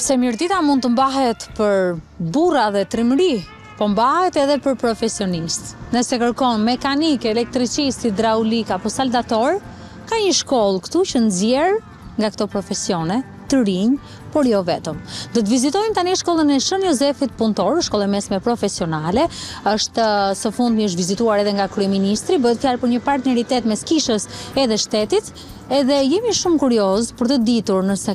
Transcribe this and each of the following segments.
Se Mirdita mund të mbahet për burra dhe trimëri, po mbahet edhe për profesionistë. Nëse kërkon mekanik, elektricist, hidraulik apo saldator, ka një shkollë këtu që nxjerr nga këto profesione të rinj, por jo vetëm. Do të vizitojmë tani shkollën e Shën Jozefit Punëtor, shkollë e mesme profesionale. Është së fundmi është vizituar edhe nga kryeministri, bëhet fjalë për një partneritet mes kishës edhe shtetit, edhe jemi shumë kuriozë për të ditur nëse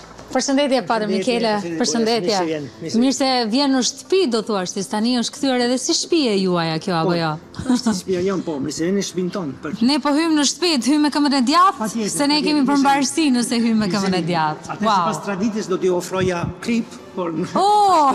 Përshëndetje, Padre Michele, përshëndetje. Mirë se vjen në shtëpi, do thoja, se tani është kthyer edhe si shtëpi e juaja kjo, apo jo? Është shtëpia ime, po, mirë se vjen në shtëpin tonë. Për... Ne po hyjmë në shtëpi, të hyjmë me këmbën e djathtë, se ne kemi për mbarësi nëse hyjmë me këmbën e djathtë. Ate wow. sipas traditës do t'i ofroja kripë, por... Oh!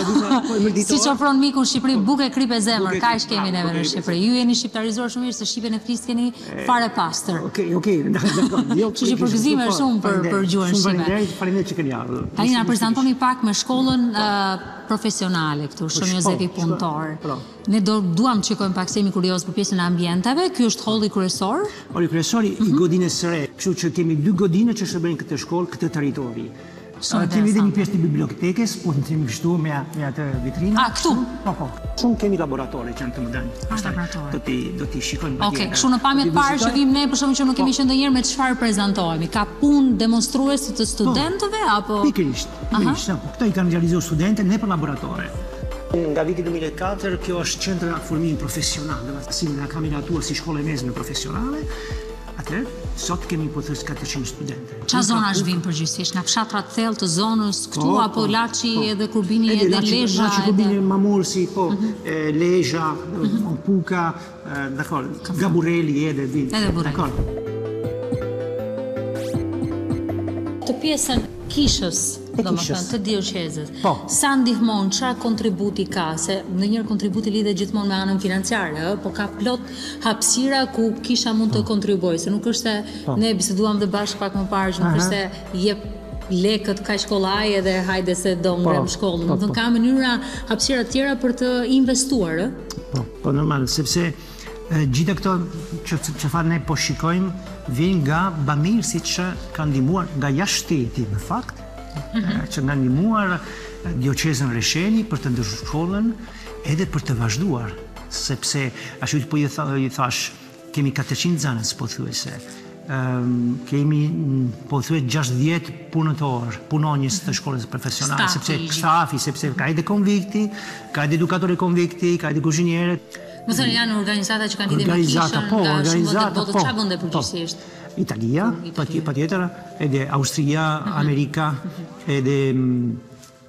siç i ofron mikut në Shqipëri, po. bukë e kripë e zemër, kështu e kemi neve në Shqipëri. Ju jeni shqiptarizuar shumë mirë, se shqipen e flitkeni Fare pastër. Okej, okej. Kështu që përgëzime shumë për për gjuhën shqipe. Shumë faleminderit, faleminderit që keni ardhur. Tani na prezantoni pak me shkollën profesionale këtu, po, Shën Jozefi Punëtor. Po. Ne do duam të shikojmë pak se jemi kuriozë për pjesën e ambienteve. Ky është holli kryesor. Holli kryesor i mhm. godinës së re. Kështu që kemi dy godina që shërbejnë këtë shkollë, këtë territor. Shumë interesante. Kemi edhe një pjesë të bibliotekës, po të themi kështu me me atë vitrinë. A këtu? Po po. Shumë kemi laboratore që janë të mëdhenj. Pastaj do t'i do t'i shikojmë atje. Okej, kështu në pamje të parë që vijmë ne për shembull që nuk kemi po. qenë ndonjëherë me çfarë prezantohemi. Ka punë demonstruese të po. studentëve apo? Pikërisht. Pikërisht. Po, këto i kanë realizuar studentët nëpër laboratorë. Nga viti 2004, kjo është qendër formimi profesional, dhe si nga kami në si shkollë e mesme profesionale, Atëherë, sot kemi pothuajse 400 studentë. Ça zonash vijnë përgjithsisht nga fshatrat e thella të zonës këtu po, apo po, Laçi po. edhe Kurbini edhe, edhe Lezha? Laçi Kurbini edhe... Mamurrasi, po, uh mhm. -huh. Lezha, uh mhm. -huh. Puka, dakord, nga Burreli edhe vijnë. Edhe Burreli. Dakord. Te pjesa e kishës domethënë, të dioqezës. Po. Sa ndihmon, ça kontributi ka, se ndonjëherë kontributi lidhet gjithmonë me anën financiare, po ka plot hapësira ku kisha mund të kontribuojë, se nuk është se ne biseduam dhe bashkë pak më parë, që nuk është se jep lekët kaq kollaj edhe hajde se do ngremë shkollën. Domethënë ka mënyra hapësira të tjera për të investuar, ë? Po, po normal, sepse gjitha këto që, çfarë ne po shikojmë vjen nga bamirësit që kanë ndihmuar nga jashtë shteti në fakt, që kanë ndihmuar dioqezën Rrësheni për të ndërtuar shkollën, Edhe për të vazhduar, sepse ashtu që po ju thashë, kemi katërqind nxënës pothuajse, kemi pothuajse gjashtëdhjetë punëtorë, punonjës të shkollës profesionale, sepse stafi, sepse ka edhe konvikti, ka edhe edukatorë konvikti, ka edhe kuzhinierët. Me thënë janë organizata që kanë lidhje me kishën, po, organizata po. Çfarë vende po. përgjithësisht? Italia, patjetër, edhe Austria, Amerika, edhe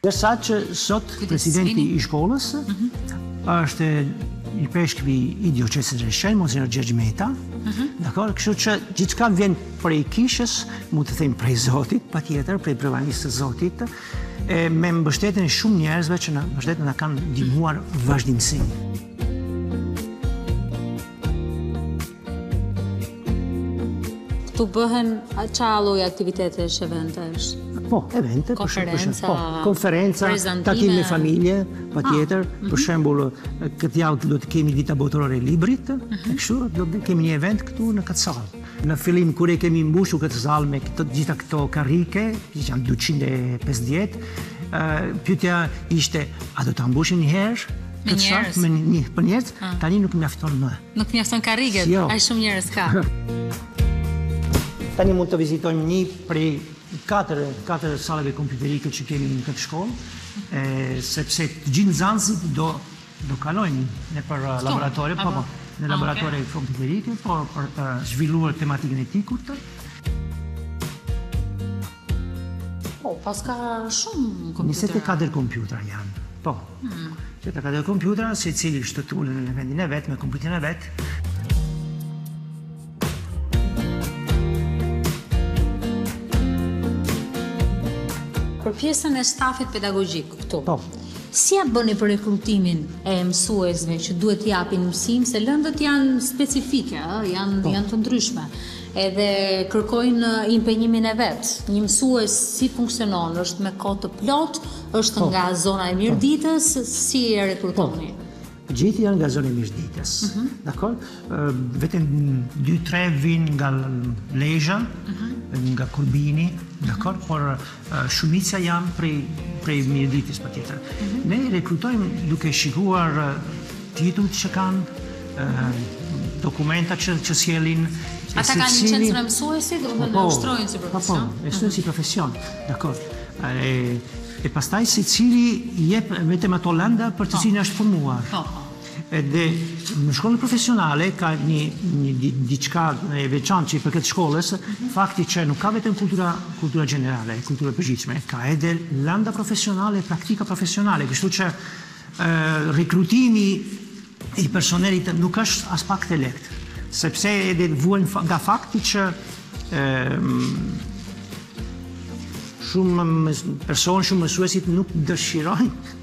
Ndërsa që sot presidenti i shkollës mhm. është ipeshkvi i dioqesës së Rrëshenit Monsinjor Gjergj Meta. Mhm. Dakord, kështu që gjithçka vjen prej kishës, mund të them prej Zotit, patjetër prej provanisë së Zotit, e me mbështetjen e shumë njerëzve që na mbështesin na kanë ndihmuar vazhdimësisht. Këtu bëhen çfarë lloj aktivitetesh, eventesh? Po, evente, për shembull, po, konferenca, takim me familje, patjetër, ah, për mhm. shembull, këtë javë do të kemi ditën botërore e librit, mhm. kështu do të kemi një event këtu në këtë sallë. Në fillim kur e kemi mbushur këtë sallë me këto gjitha këto karrike, që janë 250, ë pyetja ishte a do ta mbushim një herë? Me njerëz, me njerëz, për njerëz, ah. tani nuk mjafton më. Nuk mjaftojnë karriget, aq shumë njerëz ka. Tani mund të vizitojmë një prej katër katër sallave kompjuterike që kemi në këtë shkollë, sepse të gjithë nxënësit do do kalojnë nëpër laboratore, po po, në laboratore kompjuterike, por për të zhvilluar tematikën e TIK-ut. Po, paska shumë kompjutera. Njëzet e katër kompjutera janë, po. Hmm. Njëzet e katër kompjutera, secili është të ulet në vendin e vet, me kompjuterin e vet. Për pjesën e stafit pedagogjik këtu. Po. Si ia bëni për rekrutimin e mësuesve që duhet të japin mësim, se lëndët janë specifike, janë, po. janë të ndryshme. Edhe kërkojnë impenjimin e vet. Një mësues si funksionon, është me kohë të plotë, është po. nga zona e Mirditës, po. si e rekrutoni? Po. Gjithë janë nga zona e Mirditës. Mm -hmm. Dakord? Vetëm 2-3 vijnë nga Lezha, mm -hmm. nga Kurbini, dakord? Por Shumica janë prej prej Mirditës patjetër. Ne i rekrutojmë duke shikuar titujt që kanë, dokumentat që që sjellin, Ata kanë qenë mësues, domethënë e ushtrojnë si profesion. Po, po, e ushtrojnë si profesion. Dakord. E e pastaj secili i jep vetëm ato lëndë për të cilin është formuar. Po, po. Edhe në shkollën profesionale ka një një diçka e veçantë që i përket shkollës, fakti që nuk ka vetëm kultura kultura gjenerale, kultura e përgjithshme, ka edhe lënda profesionale e praktika profesionale, kështu që ë rekrutimi i personelit nuk është aspak e lehtë, sepse edhe vuan nga fakti që ë shumë person, shumë mësuesit nuk dëshirojnë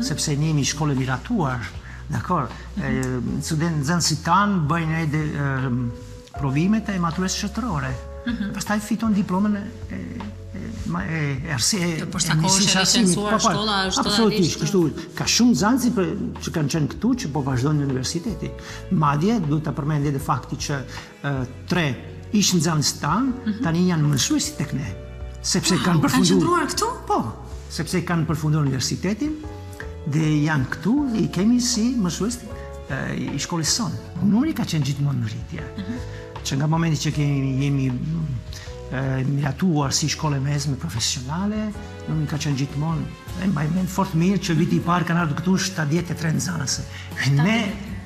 sepse ne jemi shkollë e miratuar, dakord, studentët nxënësit tanë bëjnë edhe provimet e maturës shtetërore. Mhm. Pastaj fiton diplomën e e arsi e të është e licencuar po, po, shkolla është absolutisht kështu ka shumë nxënësi që kanë qenë këtu që po vazhdojnë në universiteti madje duhet ta përmend edhe fakti që Tre ish-nxënësit tanë tani janë mësuesit tek ne, sepse kanë përfunduar. Kanë qëndruar këtu? Po, sepse kanë përfunduar universitetin dhe janë këtu dhe i kemi si mësuesi i shkollës sonë. Numri ka qenë gjithmonë në rritje. Që nga momenti që kemi jemi miratuar si shkollë e mesme profesionale, Numri ka qenë gjithmonë, e mbaj mend fort mirë që viti i parë kanë ardhur këtu 73 nxënëse. Ne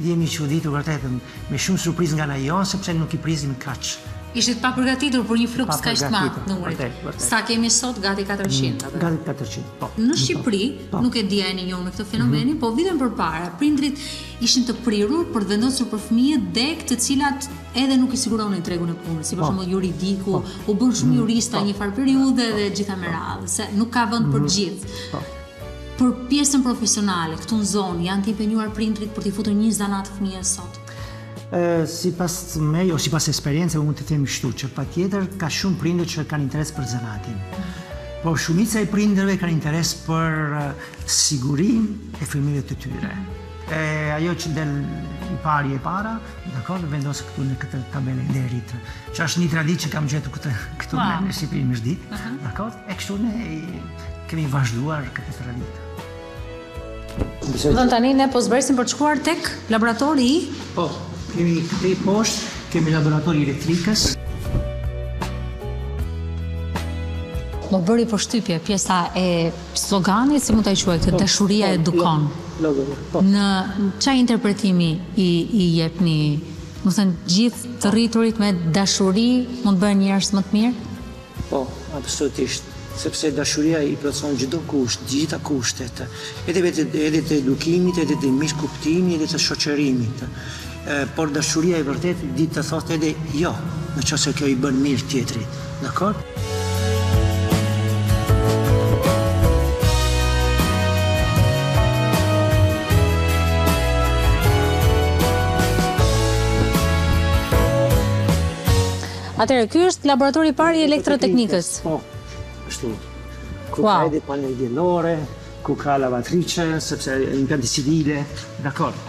jemi çuditur vërtet, me shumë surprizë nga ana jonë, sepse nuk i prisnim kaq. Ishit të papërgatitur për një fluks kaq të madh numri. Sa kemi sot gati 400 apo? Gati 400, po. Në Shqipëri po. nuk e di a jeni njohur me këtë fenomenin, mm -hmm. po vite më përpara prindërit ishin të prirur për të vendosur për fëmijët degë të cilat edhe nuk i siguronin tregun e punës, si për shembull juridiku, po. u bënë shumë mm. jurista po. një farë periudhe dhe gjitha me radhë, se nuk ka vend për mm-hmm. gjithë. Për pjesën profesionale, këtu në zonë, janë të impenjuar prindërit për t'i futur një zanat fëmijës sot? Sipas meje, o sipas eksperience, mund të themi kështu, që patjetër ka shumë prindër që kanë interes për zanatin. Po shumica e prindërve kanë interes për sigurinë e fëmijëve të tyre. E, ajo që del i pari e para, Dakord, vendosen këtu në këtë tabelë nderi, që është një traditë që kam gjetu këtë këtu në në Shqipëri më thënë të drejtën, dakord e kështu ne kemi vazhduar këtë traditë. Dhe tani ne po zbresim për të shkuar tek laboratori i? Po, kemi këtë i poshtë, kemi laboratori i elektrikës. Më bëri përshtypje pjesa e Slogani, si mund ta quaj këtë, dashuria edukon, ça interpretimi i jepni, domethënë gjithë të rriturit me dashuri mund të bëhen njerëz më të mirë? Po, absolutisht, sepse dashuria i plotëson çdo kusht, të gjitha kushtet, edhe të edukimit, edhe të mirëkuptimit, edhe të shoqërimit. Por dashuria e vërtetë di të thotë edhe jo, në qoftë se kjo i bën mirë tjetrit. Dakord? Atëherë, ky është laboratori i parë i elektroteknikës. Po. Ashtu. Ku ka edhe panele diellore, ku ka lavatriçe, sepse një gati civile, dakord.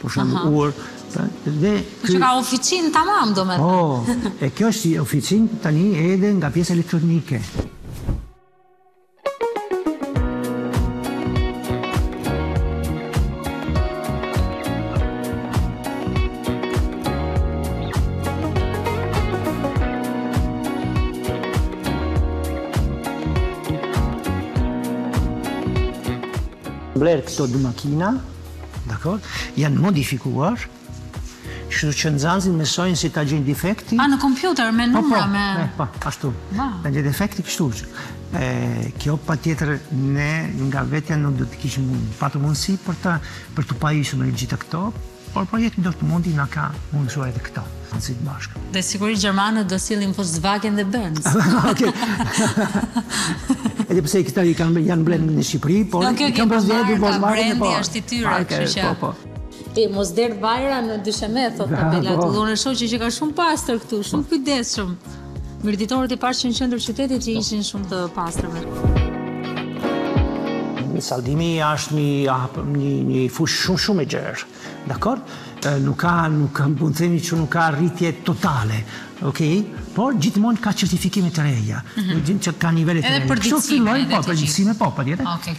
Për shembull, uër, pra, dhe... Kjo që ka oficinë tamam, do me të. Po, e kjo është oficinë tani edhe nga pjesa elektronike. Blerë këto dy makina, Dakord? Janë modifikuar, kështu që nxënësit mësojnë si ta gjejnë defektin. Ah, në kompjuter me po, po, numra me po, po, ashtu. E gjen defektin kështu që. E, kjo patjetër ne nga vetja nuk do ta kishim patur mundësi për të, për t'u pajisur me gjithë këto, por projekti do të mundi na ka mundësuar edhe këto. Fëmijët bashkë. Dhe sigurisht gjermanët do sillnin Volkswagen dhe Benz. Okej. Edhe pse këta i kanë janë blerë në Shqipëri, por i kanë bërë vetë Volkswagen. Po, është i tyre, kështu që. Po, po. Ti mos derdh vajra në dysheme, thotë tabela. Po. Unë shoh që ka shumë pastër këtu, shumë kujdesshëm. Mirditorët e pashë në qendër të qytetit që po. ishin shumë të pastër. Saldimi është një një një fushë shumë shumë e gjerë. Dakord? Nuk ka, nuk ka, mund të themi që nuk ka rritje totale, okay? Por gjithmonë ka certifikime të reja. Mm -hmm. Gjithnjë ka nivele të reja. Edhe përditësime, po, përditësime, po, për jetë. Okay.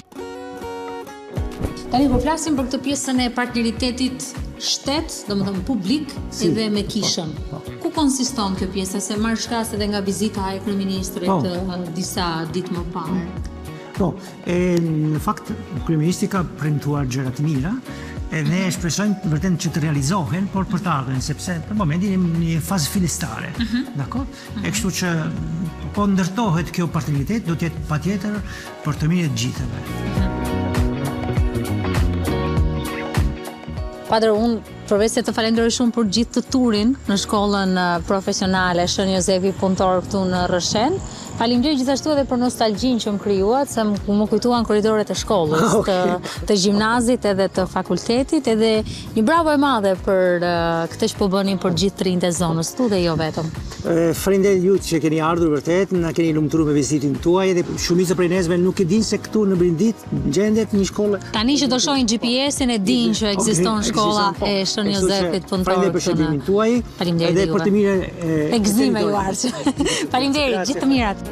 Tani po flasim për këtë pjesën e partneritetit shtet, domethënë publik si, edhe me po, kishën. Po, po. Ku konsiston kjo pjesa se marr shkas edhe nga vizita e kryeministrit po. disa ditë më parë? Po. E në fakt kryeministri ka premtuar gjëra të mira, e ne e shpresojmë vërtet që të realizohen, por për të ardhmen, sepse për momentin jemi në një fazë fillestare. Mm -hmm. Dakord? Mm -hmm. E kështu që po ndërtohet kjo partneritet, do të jetë patjetër për të mirën e gjithëve. Mm -hmm. Padre, unë Përveç se të falenderoj shumë për gjithë këtë turin në shkollën profesionale Shën Jozefi Punëtor këtu në Rrëshen, falenderoj gjithashtu edhe për nostalgjinë që më krijuat, se më kujtuan korridoret e shkollës, të, të gjimnazit edhe të fakultetit, edhe një bravo e madhe për këtë që po bëni për gjithë të rinjtë e zonës këtu dhe jo vetëm. Faleminderit ju që keni ardhur vërtet, na keni lumturuar me vizitën tuaj dhe shumica prej nesme nuk e dinë se këtu në Mirditë Gjendet një shkollë. Tani që do shohin GPS-in e dinë që ekziston shkolla po. e Shën Jozefit Punëtor. Faleminderit për shëtimin tuaj. Faleminderit. Edhe për të mirën e Gëzime ju Arçi. Faleminderit, gjithë të mirat.